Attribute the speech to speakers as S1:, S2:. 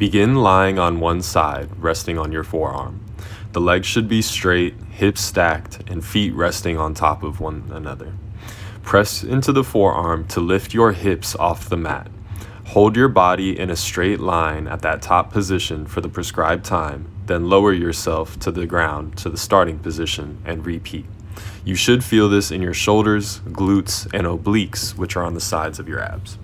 S1: Begin lying on one side, resting on your forearm. The legs should be straight, hips stacked, and feet resting on top of one another. Press into the forearm to lift your hips off the mat. Hold your body in a straight line at that top position for the prescribed time, then lower yourself to the ground to the starting position and repeat. You should feel this in your shoulders, glutes, and obliques, which are on the sides of your abs.